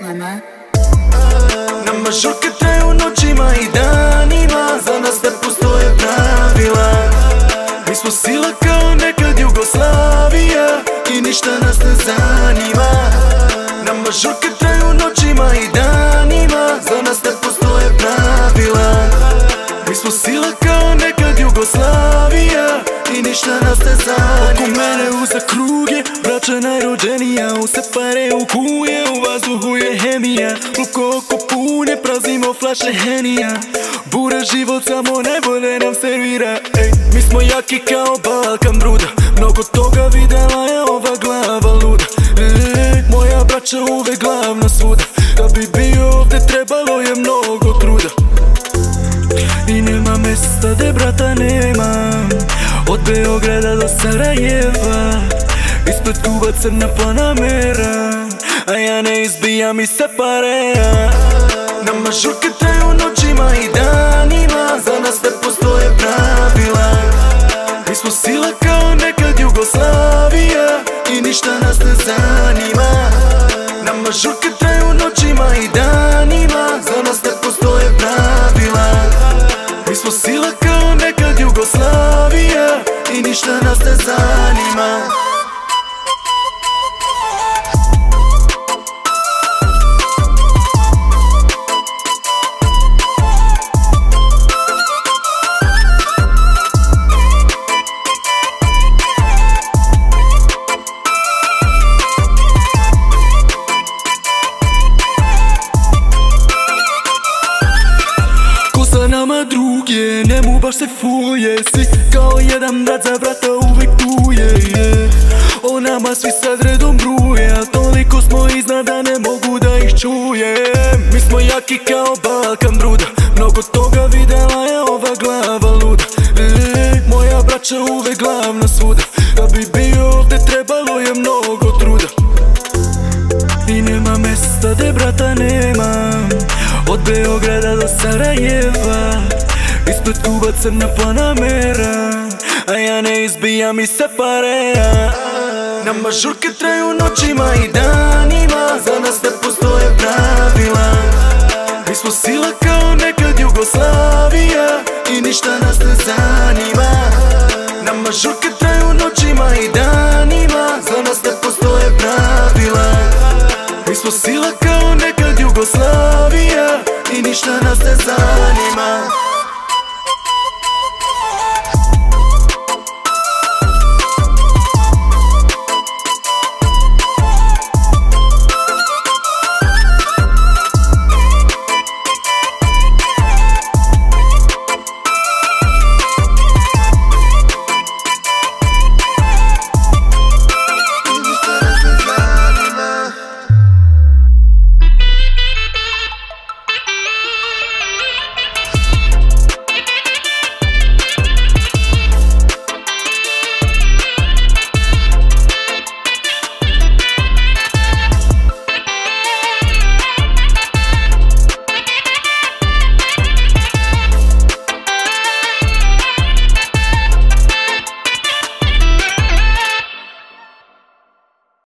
Nama Nama žurke traju noćima i danima Za nas ne postoje pravila. Mi smo sila kao nekad Jugoslavija I ništa nas ne zanima. Nama žurke Braća najrođenija U se pare u vazduhu je hemija. Luko oko pune Prazimo flaše henija. Bura život samo najbolje nam servira. Ej, Mi smo jaki kao Balkan bruda. Mnogo toga videla je ova glava luda. Moja braća uvek glavna svuda. Da bi bio ovde trebalo je mnogo truda. I nema mesta gde brata nema. Od Beograda do Sarajeva Ispred Kuba crna Panamera A ja ne izbijam i se pareja Nama žurke traju noćima i danima Za nas ne postoje pravila. Mi smo sila kao nekad Jugoslavija I ništa nas ne zanima. Nama žurke traju noćima i danima Za nas ne postoje pravila. Mi smo sila kao nekad Jugoslavija I ništa nas ne zanima druge, njemu baš se fuje Svi kao jedan brat za brata uvek tu je. O nama svi sad redom bruje A toliko smo iznad da ne mogu da ih čujem Mi smo jaki kao Balkan bruda Mnogo toga videla je ova glava luda. Ej, Moja braća uvek glavna svuda Da bi bio ovde trebalo je mnogo truda. I nema mesta gde brata nema Od Beograda do Sarajeva Ispred Kuba crna Panamera A ja ne izbijam i se pareja Nama žurke traju noćima i danima Za nas ne postoje pravila. Mi smo sila kao nekad Jugoslavija I ništa nas ne zanima. Nama žurke traju noćima i danima Za nas ne postoje pravila. Mi smo sila kao nekad Jugoslavija I ništa nas ne zanima